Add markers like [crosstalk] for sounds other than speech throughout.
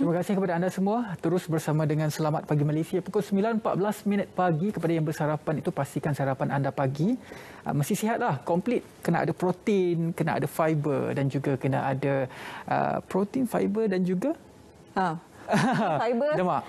Terima kasih kepada anda semua. Terus bersama dengan Selamat Pagi Malaysia pukul 9.14 minit pagi kepada yang bersarapan itu pastikan sarapan anda pagi uh, mesti sihatlah, komplit. Kena ada protein, kena ada fiber dan juga kena ada uh, protein, fiber dan juga ha. [laughs] fiber. Lemak.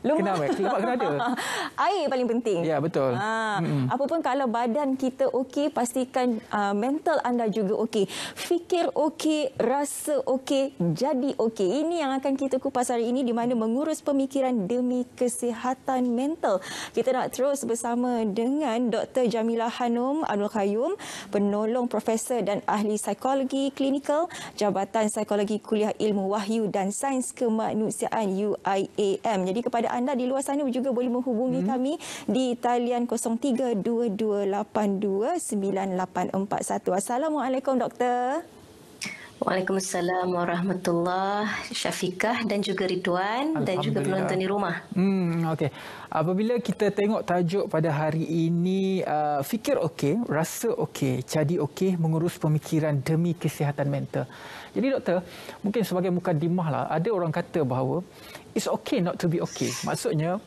Lemak. Kenapa? Lemak kena ada. [laughs] Air paling penting. Ya, betul. Ha, hmm. Apapun kalau badan kita okey, pastikan uh, mental anda juga okey. Fikir okey, rasa okey, jadi okey. Ini yang akan kita kupas hari ini di mana mengurus pemikiran demi kesihatan mental. Kita nak terus bersama dengan Dr. Jamila Hanum Abdul Qayyum, penolong profesor dan ahli psikologi klinikal Jabatan Psikologi Kuliah Ilmu Wahyu dan Sains Kemanusiaan UIAM. Jadi kepada anda di luar sana juga boleh menghubungi hmm. kami di talian 0322829841. Assalamualaikum doktor. Waalaikumsalam warahmatullahi Syafiqah dan juga Ridwan dan juga penonton di rumah. Hmm okey. Apabila kita tengok tajuk pada hari ini uh, fikir okey, rasa okey, jadi okey mengurus pemikiran demi kesihatan mental. Jadi doktor, mungkin sebagai mukadimah lah ada orang kata bahawa it's okay not to be okay. Maksudnya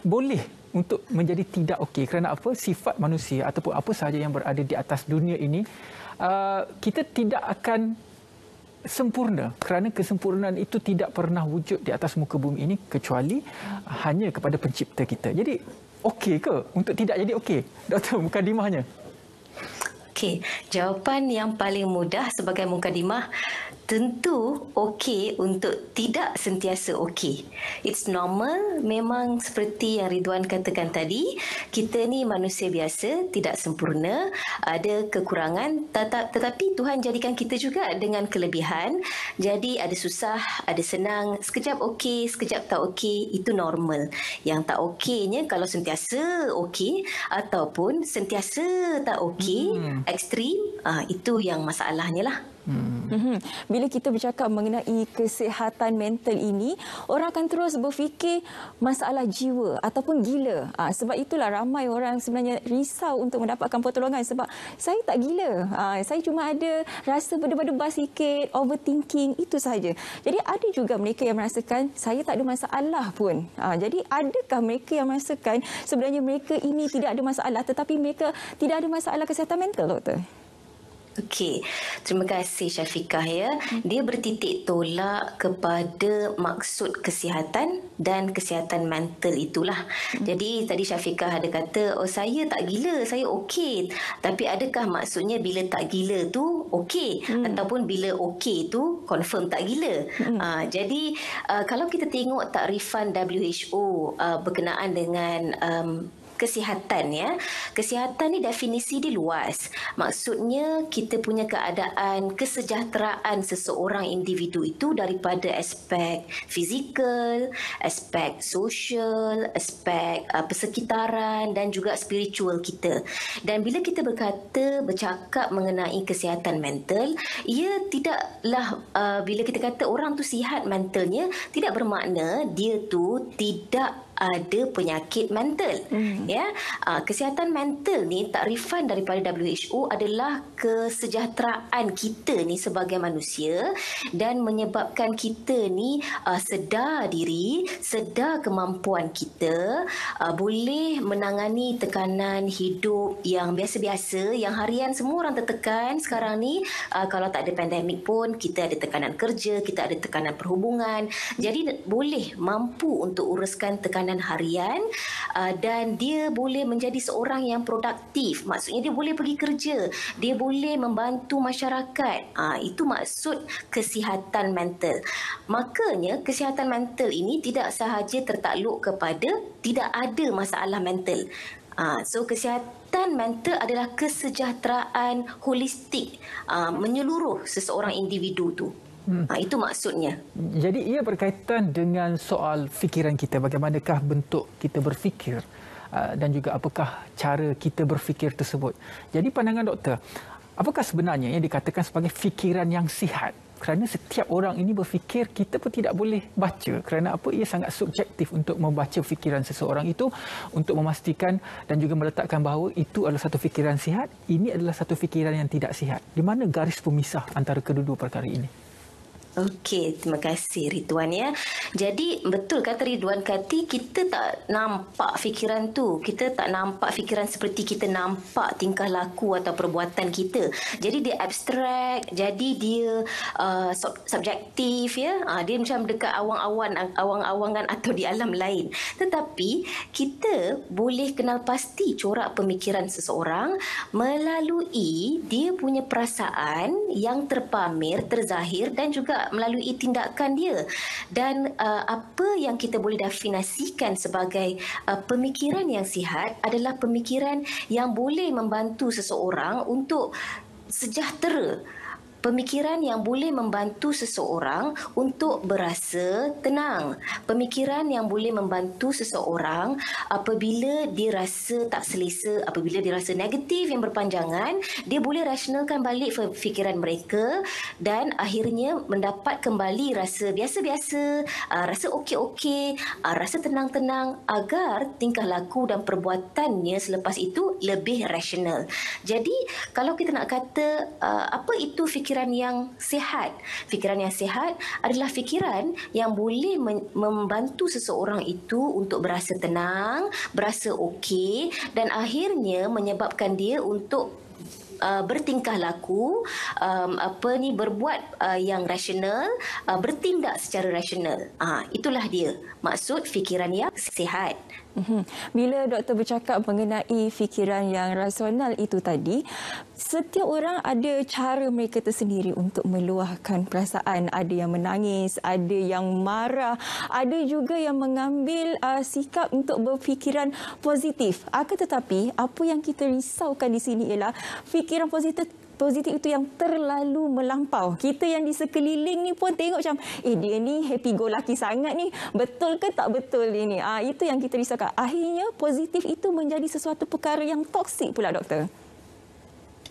boleh untuk menjadi tidak okey kerana apa? Sifat manusia ataupun apa sahaja yang berada di atas dunia ini uh, kita tidak akan sempurna kerana kesempurnaan itu tidak pernah wujud di atas muka bumi ini kecuali hanya kepada pencipta kita. Jadi okey ke untuk tidak jadi okey? Doktor mukadimahnya. Okey, jawapan yang paling mudah sebagai mukadimah tentu okey untuk tidak sentiasa okey. It's normal memang seperti yang Ridwan katakan tadi, kita ni manusia biasa, tidak sempurna, ada kekurangan tetapi Tuhan jadikan kita juga dengan kelebihan. Jadi ada susah, ada senang, sekejap okey, sekejap tak okey, itu normal. Yang tak okeynya kalau sentiasa okey ataupun sentiasa tak okey, hmm. ekstrim, ah itu yang masalahnya lah. Hmm. Bila kita bercakap mengenai kesihatan mental ini, orang akan terus berfikir masalah jiwa ataupun gila. Ha, sebab itulah ramai orang sebenarnya risau untuk mendapatkan pertolongan sebab saya tak gila. Ha, saya cuma ada rasa berdebar-debar sikit, overthinking, itu sahaja. Jadi ada juga mereka yang merasakan saya tak ada masalah pun. Ha, jadi adakah mereka yang merasakan sebenarnya mereka ini tidak ada masalah tetapi mereka tidak ada masalah kesihatan mental, doktor? Okey, terima kasih Syafiqah ya. Dia bertitik tolak kepada maksud kesihatan dan kesihatan mental itulah. Hmm. Jadi tadi Syafiqah ada kata, oh saya tak gila, saya okey. Tapi adakah maksudnya bila tak gila tu okey hmm. ataupun bila okey tu confirm tak gila? Hmm. Uh, jadi uh, kalau kita tengok takrifan WHO uh, berkenaan dengan um, kesihatan ya. Kesihatan ni definisi dia luas. Maksudnya kita punya keadaan kesejahteraan seseorang individu itu daripada aspek fizikal, aspek sosial, aspek uh, persekitaran dan juga spiritual kita. Dan bila kita berkata bercakap mengenai kesihatan mental, ia tidaklah uh, bila kita kata orang tu sihat mentalnya tidak bermakna dia tu tidak ada penyakit mental. Hmm. Ya, uh, kesihatan mental ni takrifan daripada WHO adalah kesejahteraan kita ni sebagai manusia dan menyebabkan kita ni uh, sedar diri, sedar kemampuan kita, uh, boleh menangani tekanan hidup yang biasa-biasa, yang harian semua orang tertekan sekarang ni. Uh, kalau tak ada pandemik pun kita ada tekanan kerja, kita ada tekanan perhubungan. Jadi boleh mampu untuk uruskan tekanan tekanan harian uh, dan dia boleh menjadi seorang yang produktif. Maksudnya dia boleh pergi kerja, dia boleh membantu masyarakat. Uh, itu maksud kesihatan mental. Makanya kesihatan mental ini tidak sahaja tertakluk kepada tidak ada masalah mental. Uh, so kesihatan mental adalah kesejahteraan holistik uh, menyeluruh seseorang individu tu. Hmm. Ha, itu maksudnya. Jadi ia berkaitan dengan soal fikiran kita. Bagaimanakah bentuk kita berfikir uh, dan juga apakah cara kita berfikir tersebut. Jadi pandangan doktor, apakah sebenarnya yang dikatakan sebagai fikiran yang sihat? Kerana setiap orang ini berfikir kita pun tidak boleh baca kerana apa ia sangat subjektif untuk membaca fikiran seseorang itu untuk memastikan dan juga meletakkan bahawa itu adalah satu fikiran sihat ini adalah satu fikiran yang tidak sihat di mana garis pemisah antara kedua-dua perkara ini Okey, terima kasih Ridwan ya. Jadi betul kata Ridwan kata kita tak nampak fikiran tu. Kita tak nampak fikiran seperti kita nampak tingkah laku atau perbuatan kita. Jadi dia abstrak, jadi dia uh, subjektif ya. Uh, dia macam dekat awang-awan awang-awangan atau di alam lain. Tetapi kita boleh kenal pasti corak pemikiran seseorang melalui dia punya perasaan yang terpamer, terzahir dan juga melalui tindakan dia. Dan uh, apa yang kita boleh definisikan sebagai uh, pemikiran yang sihat adalah pemikiran yang boleh membantu seseorang untuk sejahtera Pemikiran yang boleh membantu seseorang untuk berasa tenang. Pemikiran yang boleh membantu seseorang apabila dia rasa tak selesa, apabila dia rasa negatif yang berpanjangan, dia boleh rasionalkan balik fikiran mereka dan akhirnya mendapat kembali rasa biasa-biasa, rasa okey-okey, rasa tenang-tenang agar tingkah laku dan perbuatannya selepas itu lebih rasional. Jadi, kalau kita nak kata apa itu fikiran fikiran yang sihat. Fikiran yang sihat adalah fikiran yang boleh membantu seseorang itu untuk berasa tenang, berasa okey dan akhirnya menyebabkan dia untuk uh, bertingkah laku um, apa ni berbuat uh, yang rasional uh, bertindak secara rasional uh, itulah dia maksud fikiran yang sihat. Bila doktor bercakap mengenai fikiran yang rasional itu tadi, setiap orang ada cara mereka tersendiri untuk meluahkan perasaan. Ada yang menangis, ada yang marah, ada juga yang mengambil uh, sikap untuk berfikiran positif. Akan tetapi, apa yang kita risaukan di sini ialah fikiran positif positif itu yang terlalu melampau. Kita yang di sekeliling ni pun tengok macam, eh dia ni happy go lucky sangat ni. Betul ke tak betul ini? Ah itu yang kita risaukan. Akhirnya positif itu menjadi sesuatu perkara yang toksik pula doktor.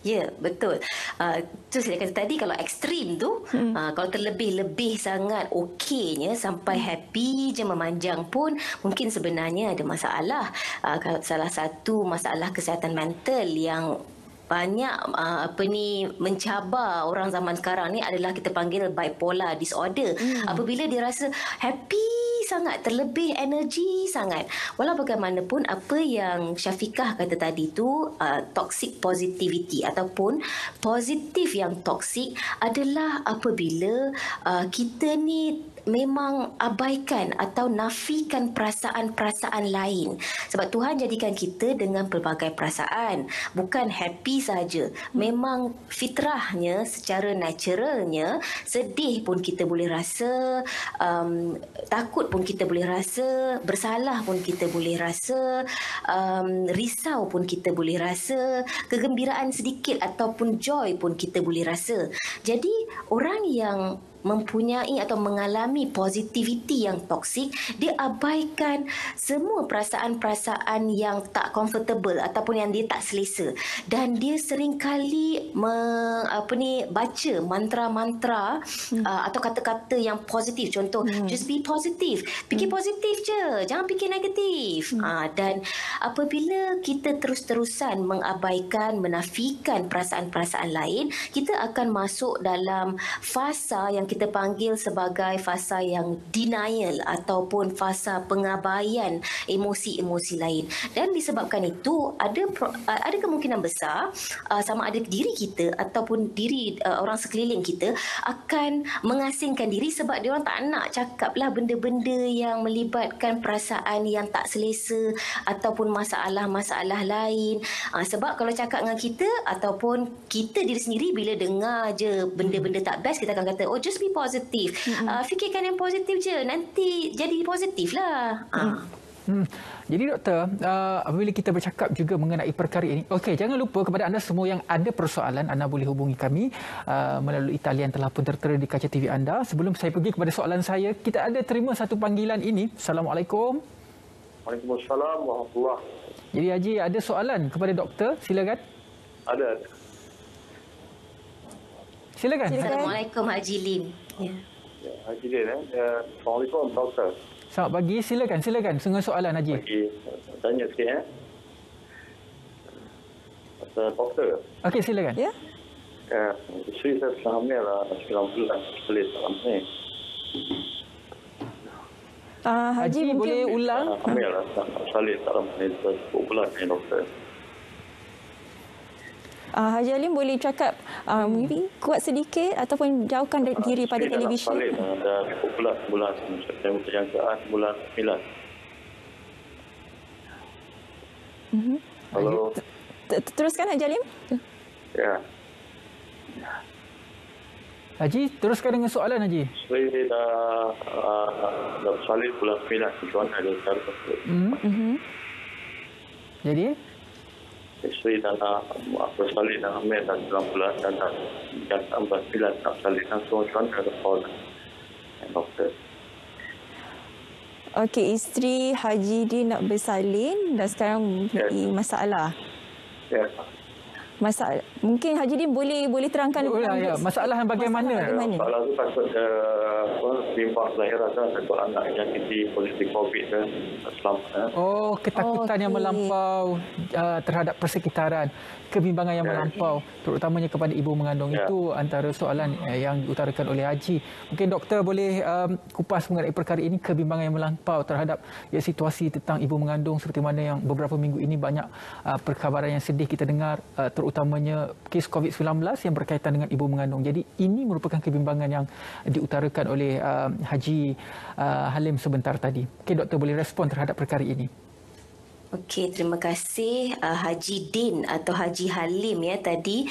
Ya, betul. Uh, tu saya kata tadi kalau ekstrim tu, hmm. uh, kalau terlebih-lebih sangat okeynya sampai happy je memanjang pun mungkin sebenarnya ada masalah. Uh, salah satu masalah kesihatan mental yang banyak uh, apa ni mencabar orang zaman sekarang ni adalah kita panggil bipolar disorder. Hmm. Apabila dia rasa happy sangat terlebih energi sangat walau bagaimanapun apa yang Syafiqah kata tadi tu uh, toxic positivity ataupun positif yang toksik adalah apabila uh, kita ni memang abaikan atau nafikan perasaan-perasaan lain. Sebab Tuhan jadikan kita dengan pelbagai perasaan. Bukan happy saja. Memang fitrahnya, secara naturalnya, sedih pun kita boleh rasa, um, takut pun kita boleh rasa, bersalah pun kita boleh rasa, um, risau pun kita boleh rasa, kegembiraan sedikit ataupun joy pun kita boleh rasa. Jadi, orang yang mempunyai atau mengalami positivity yang toksik dia abaikan semua perasaan-perasaan yang tak comfortable ataupun yang dia tak selesa dan dia sering kali me, apa ni baca mantra-mantra hmm. uh, atau kata-kata yang positif contoh hmm. just be positive fikir hmm. positif je jangan fikir negatif hmm. uh, dan apabila kita terus-terusan mengabaikan menafikan perasaan-perasaan lain kita akan masuk dalam fasa yang kita panggil sebagai fasa yang denial ataupun fasa pengabaian emosi-emosi lain. Dan disebabkan itu ada ada kemungkinan besar sama ada diri kita ataupun diri orang sekeliling kita akan mengasingkan diri sebab dia orang tak nak cakaplah benda-benda yang melibatkan perasaan yang tak selesa ataupun masalah-masalah lain. Sebab kalau cakap dengan kita ataupun kita diri sendiri bila dengar je benda-benda tak best kita akan kata oh just be positif. Mm-hmm. Uh, fikirkan yang positif je. Nanti jadi positif lah. Uh. Hmm. Jadi doktor, uh, apabila kita bercakap juga mengenai perkara ini, okey jangan lupa kepada anda semua yang ada persoalan, anda boleh hubungi kami uh, melalui talian telah pun tertera di kaca TV anda. Sebelum saya pergi kepada soalan saya, kita ada terima satu panggilan ini. Assalamualaikum. Waalaikumsalam warahmatullahi. Jadi Haji ada soalan kepada doktor, silakan. Ada. Silakan. Assalamualaikum Haji Lim. Ya. ya Haji Lim eh. Ya, Assalamualaikum doktor. Selamat pagi. Silakan, silakan. Dengan soalan Haji. Pagi. Tanya sikit eh. Doktor. Okey, silakan. Ya. Ya, isteri saya sedang hamil lah, 9 bulan. Boleh dalam ni. Uh, Haji, Haji mungkin boleh ulang? Ah, Hamil lah, salin dalam ni. 10 bulan ni, doktor. Uh, Haji Alim boleh cakap uh, Hmm. maybe kuat sedikit ataupun jauhkan diri pada televisyen. Salin ah, dah 10 bulan. Bulan September penyangkaan bulan 9. Mhm. Halo. T- Teruskan Haji Alim. Ya. Haji, teruskan dengan soalan Haji. Dia dah, uh, dah salin bulan 9. Macam mana dia cara tersebut? Hmm. Mhm. Jadi, Isteri dah nak bersalin dan hamil dah 9 bulan dan dah dah tambah 9 nak salin langsung macam mana ada call doktor. Okey, isteri Haji Din nak bersalin dan sekarang mempunyai masalah. Ya. Masalah mungkin Haji Din boleh boleh terangkan Oh, ya, ya. Masalah yang bagaimana? Masalah bagaimana? Soalan tu takut uh, apa, bimbang kelahiran kan takut anak yang jadi positif COVID kan selamat kan. oh ketakutan yang Okey. melampau uh, terhadap persekitaran, kebimbangan yang Ya. melampau terutamanya kepada ibu mengandung Ya. itu antara soalan uh, yang diutarakan oleh Haji. Mungkin doktor boleh um, kupas mengenai perkara ini kebimbangan yang melampau terhadap ya situasi tentang ibu mengandung seperti mana yang beberapa minggu ini banyak uh, perkabaran yang sedih kita dengar uh, terutamanya kes COVID-19 yang berkaitan dengan ibu mengandung. Jadi ini merupakan kebimbangan yang diutarakan oleh uh, Haji uh, Halim sebentar tadi. Okey doktor boleh respon terhadap perkara ini. Okey, terima kasih uh, Haji Din atau Haji Halim ya tadi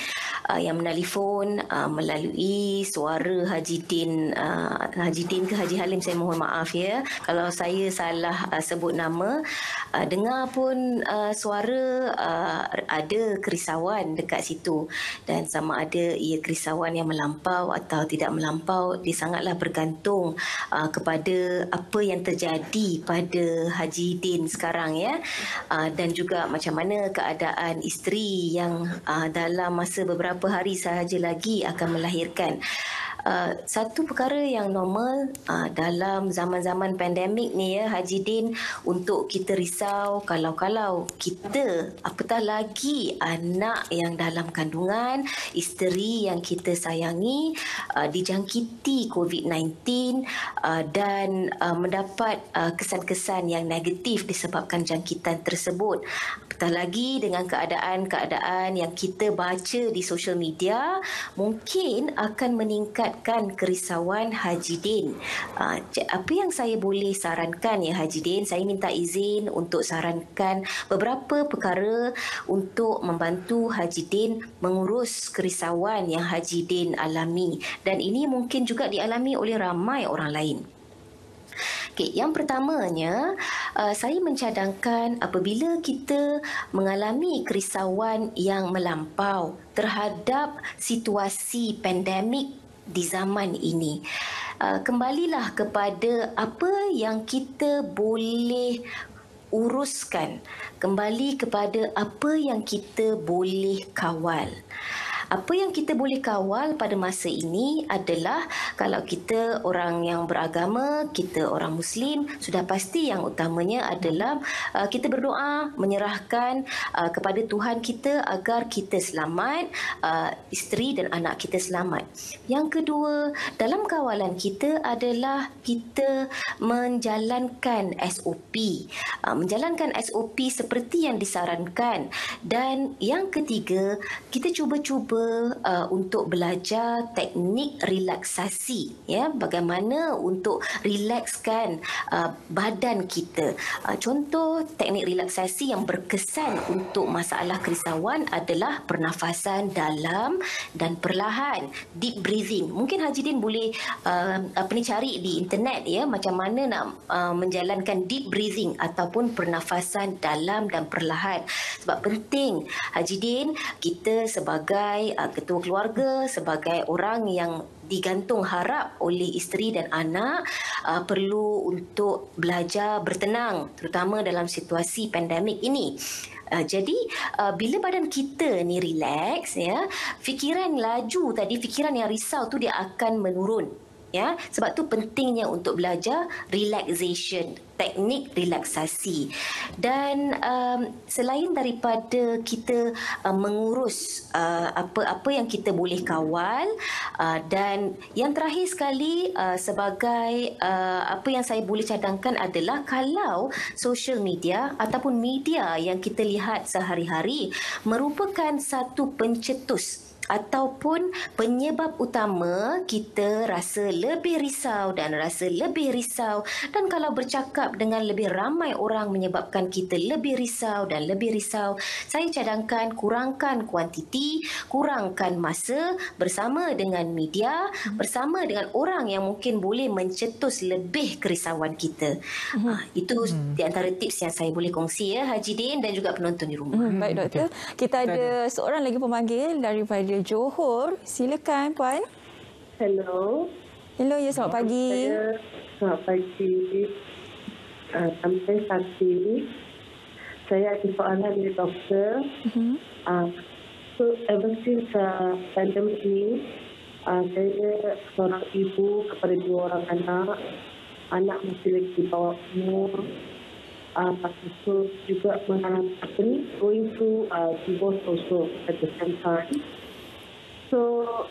uh, yang menelefon uh, melalui suara Haji Din uh, Haji Din ke Haji Halim saya mohon maaf ya. Kalau saya salah uh, sebut nama uh, dengar pun uh, suara uh, ada kerisauan dekat situ. Dan sama ada ia kerisauan yang melampau atau tidak melampau dia sangatlah bergantung uh, kepada apa yang terjadi pada Haji Din sekarang ya uh, dan juga macam mana keadaan isteri yang uh, dalam masa beberapa hari sahaja lagi akan melahirkan. Uh, satu perkara yang normal uh, dalam zaman-zaman pandemik ni ya Haji Din untuk kita risau kalau-kalau kita apatah lagi anak yang dalam kandungan isteri yang kita sayangi uh, dijangkiti COVID-19 uh, dan uh, mendapat uh, kesan-kesan yang negatif disebabkan jangkitan tersebut. Apatah lagi dengan keadaan-keadaan yang kita baca di social media mungkin akan meningkatkan kerisauan Haji Din. Uh, apa yang saya boleh sarankan ya Haji Din, saya minta izin untuk sarankan beberapa perkara untuk membantu Haji Din mengurus kerisauan yang Haji Din alami dan ini mungkin juga dialami oleh ramai orang lain. Okey, yang pertamanya uh, saya mencadangkan apabila kita mengalami kerisauan yang melampau terhadap situasi pandemik di zaman ini. Uh, kembalilah kepada apa yang kita boleh uruskan. Kembali kepada apa yang kita boleh kawal. Apa yang kita boleh kawal pada masa ini adalah kalau kita orang yang beragama, kita orang Muslim, sudah pasti yang utamanya adalah uh, kita berdoa menyerahkan uh, kepada Tuhan kita agar kita selamat, uh, isteri dan anak kita selamat. Yang kedua, dalam kawalan kita adalah kita menjalankan SOP. Uh, menjalankan SOP seperti yang disarankan. Dan yang ketiga, kita cuba-cuba uh, untuk belajar teknik relaksasi ya. Bagaimana untuk rilekskan uh, badan kita. Uh, contoh teknik relaksasi yang berkesan untuk masalah kerisauan adalah pernafasan dalam dan perlahan deep breathing. Mungkin Haji Din boleh uh, apa ni cari di internet ya macam mana nak uh, menjalankan deep breathing ataupun pernafasan dalam dan perlahan. Sebab penting Haji Din kita sebagai uh, ketua keluarga sebagai orang yang digantung harap oleh isteri dan anak uh, perlu untuk belajar bertenang terutama dalam situasi pandemik ini. Uh, jadi uh, bila badan kita ni relax ya, fikiran laju tadi fikiran yang risau tu dia akan menurun ya sebab tu pentingnya untuk belajar relaxation teknik relaksasi. Dan um, selain daripada kita uh, mengurus uh, apa-apa yang kita boleh kawal uh, dan yang terakhir sekali uh, sebagai uh, apa yang saya boleh cadangkan adalah kalau social media ataupun media yang kita lihat sehari-hari merupakan satu pencetus ataupun penyebab utama kita rasa lebih risau dan rasa lebih risau. Dan kalau bercakap dengan lebih ramai orang menyebabkan kita lebih risau dan lebih risau saya cadangkan kurangkan kuantiti kurangkan masa bersama dengan media bersama dengan orang yang mungkin boleh mencetus lebih kerisauan kita. Hmm. ha, itu hmm. di antara tips yang saya boleh kongsi ya Haji Din dan juga penonton di rumah. Hmm, baik doktor. Kita ada seorang lagi pemanggil daripada Johor. Silakan puan. Hello. Hello, ya selamat pagi. Saya, selamat pagi. Uh, sampai Sakti. Saya ada soalan dari doktor. Uh-huh. Uh, so, ever since uh, pandemic ni, uh, saya seorang ibu kepada dua orang anak. Anak masih lagi di bawah umur. Uh, so, juga mengalami apa ni, going through uh, divorce also at the same time. So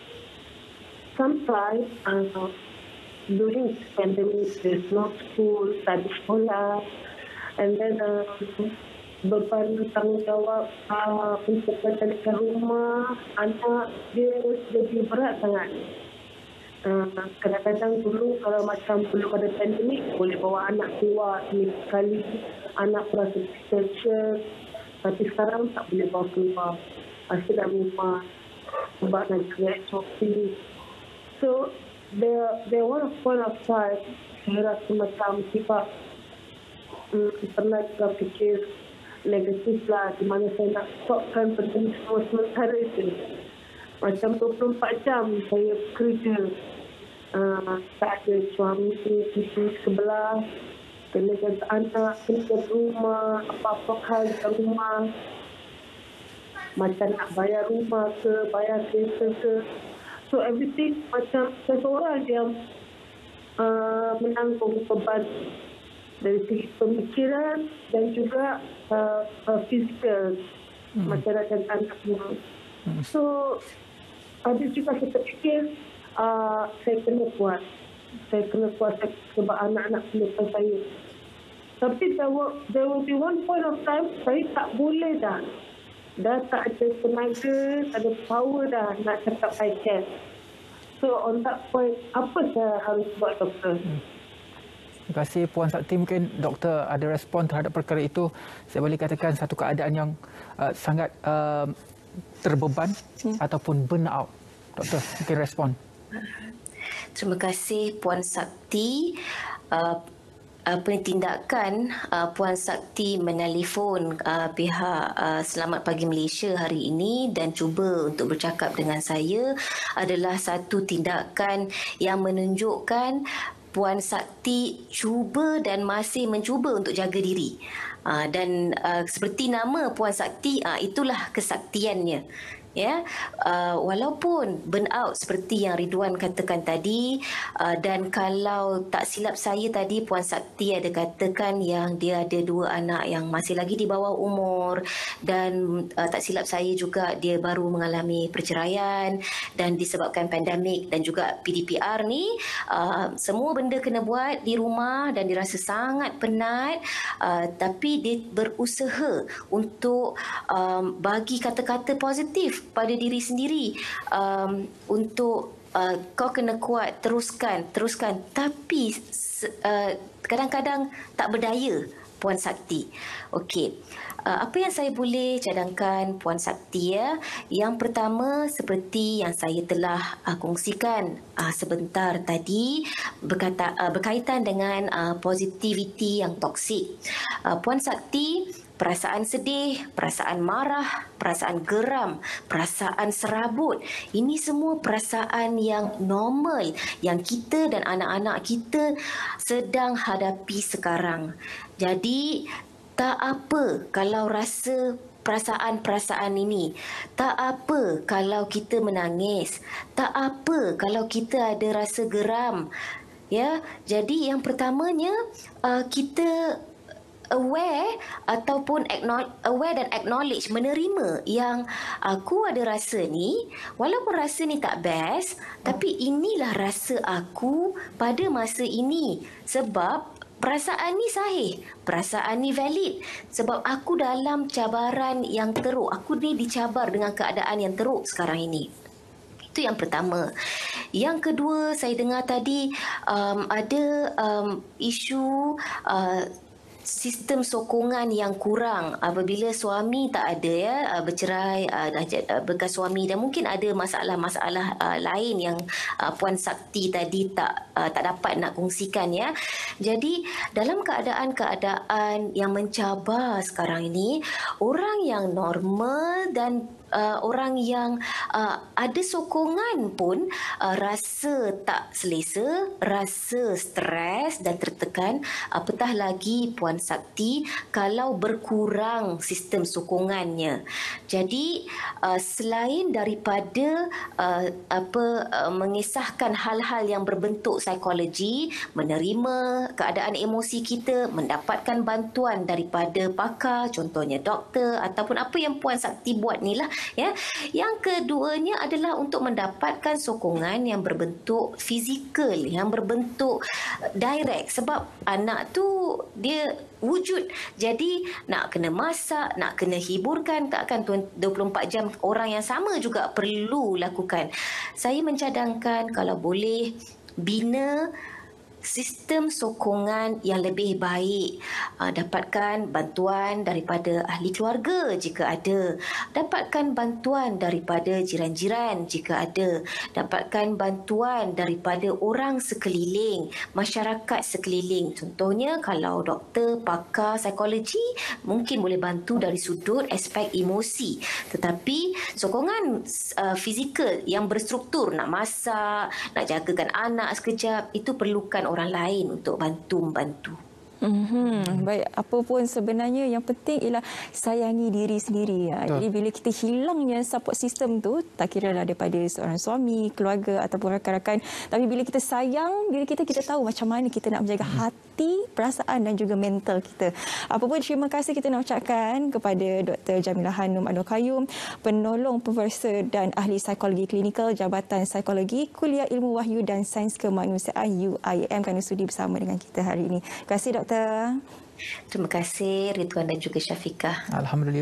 sometimes uh, during pandemic, there's no school, tak sekolah, and then uh, beban tanggungjawab uh, untuk ke rumah anak dia jadi berat sangat. Uh, kadang-kadang dulu kalau macam belum ada pandemik boleh bawa anak keluar seminggu sekali. Anak rasa distraction tapi sekarang tak boleh bawa keluar. Pasti dalam rumah nak create something. So, there, there was a point of time rasa macam kita um, pernah juga fikir negatif lah di mana saya nak stopkan penting semua sementara itu. Macam 24 jam saya kerja. Uh, tak ada suami di sebelah. Kena jaga anak, kena jaga rumah, apa-apa hal di rumah macam nak bayar rumah ke, bayar kereta ke. So everything macam seseorang yang uh, menanggung beban dari segi pemikiran dan juga uh, uh, fizikal hmm. masyarakat anak semua. Hmm. So ada juga kita fikir uh, saya kena kuat. Saya kena kuat sebab anak-anak selepas saya. Tapi there will, there will be one point of time saya tak boleh dah dah tak ada tenaga, tak ada power dah nak cakap I care. So on that point, apa saya harus buat doktor? Hmm. Terima kasih Puan Sakti. Mungkin doktor ada respon terhadap perkara itu. Saya boleh katakan satu keadaan yang uh, sangat uh, terbeban hmm. ataupun burn out. Doktor, mungkin respon. Terima kasih Puan Sakti. Uh, tindakan uh, Puan Sakti menelefon uh, pihak uh, Selamat Pagi Malaysia hari ini dan cuba untuk bercakap dengan saya adalah satu tindakan yang menunjukkan Puan Sakti cuba dan masih mencuba untuk jaga diri. Uh, dan uh, seperti nama Puan Sakti, uh, itulah kesaktiannya ya uh, walaupun burnout seperti yang Ridwan katakan tadi uh, dan kalau tak silap saya tadi puan Sakti ada katakan yang dia ada dua anak yang masih lagi di bawah umur dan uh, tak silap saya juga dia baru mengalami perceraian dan disebabkan pandemik dan juga PDPR ni uh, semua benda kena buat di rumah dan dirasa sangat penat uh, tapi dia berusaha untuk um, bagi kata-kata positif pada diri sendiri. Um, untuk uh, kau kena kuat teruskan teruskan. Tapi uh, kadang-kadang tak berdaya puan sakti. Okey. Uh, apa yang saya boleh cadangkan puan sakti ya? Yang pertama seperti yang saya telah uh, kongsikan uh, sebentar tadi berkata uh, berkaitan dengan uh, positivity yang toksik. Uh, puan sakti perasaan sedih, perasaan marah, perasaan geram, perasaan serabut. Ini semua perasaan yang normal yang kita dan anak-anak kita sedang hadapi sekarang. Jadi tak apa kalau rasa perasaan-perasaan ini. Tak apa kalau kita menangis. Tak apa kalau kita ada rasa geram. Ya, jadi yang pertamanya uh, kita aware ataupun aware dan acknowledge menerima yang aku ada rasa ni walaupun rasa ni tak best tapi inilah rasa aku pada masa ini. Sebab perasaan ni sahih perasaan ni valid. Sebab aku dalam cabaran yang teruk. Aku ni dicabar dengan keadaan yang teruk sekarang ini. Itu yang pertama. Yang kedua, saya dengar tadi um, ada um, isu uh, sistem sokongan yang kurang apabila suami tak ada ya uh, bercerai uh, dah uh, bekas suami dan mungkin ada masalah-masalah lain yang puan Sakti tadi tak tak dapat nak kongsikan ya. Jadi dalam keadaan-keadaan yang mencabar sekarang ini orang yang normal dan uh, orang yang uh, ada sokongan pun uh, rasa tak selesa, rasa stres dan tertekan, apatah lagi Puan Sakti kalau berkurang sistem sokongannya. Jadi uh, selain daripada uh, apa uh, mengisahkan hal-hal yang berbentuk psikologi, menerima keadaan emosi kita, mendapatkan bantuan daripada pakar, contohnya doktor ataupun apa yang Puan Sakti buat ni lah ya. Yang keduanya adalah untuk mendapatkan sokongan yang berbentuk fizikal yang berbentuk eh, direct. Sebab anak tu dia wujud. Jadi nak kena masak nak kena hiburkan takkan 24 jam orang yang sama juga perlu lakukan. Saya mencadangkan kalau boleh bina sistem sokongan yang lebih baik. Uh, dapatkan bantuan daripada ahli keluarga jika ada. Dapatkan bantuan daripada jiran-jiran jika ada. Dapatkan bantuan daripada orang sekeliling, masyarakat sekeliling. Contohnya kalau doktor, pakar psikologi mungkin boleh bantu dari sudut aspek emosi. Tetapi sokongan uh, fizikal yang berstruktur nak masak, nak jagakan anak sekejap itu perlukan orang lain untuk bantu membantu. Mm-hmm. Baik, apa pun sebenarnya yang penting ialah sayangi diri sendiri. Ya. Jadi bila kita hilangnya support system tu, tak kira lah daripada seorang suami, keluarga ataupun rakan-rakan. Tapi bila kita sayang diri kita, kita tahu macam mana kita nak menjaga mm-hmm. hati, perasaan dan juga mental kita. Apa pun terima kasih kita nak ucapkan kepada Dr. Jamilah Hanum Anwar Kayum, penolong profesor dan ahli psikologi klinikal Jabatan Psikologi Kuliah Ilmu Wahyu dan Sains Kemanusiaan UIM kerana sudi bersama dengan kita hari ini. Terima kasih Dr. Terima kasih Ridwan dan juga Syafiqah. Alhamdulillah.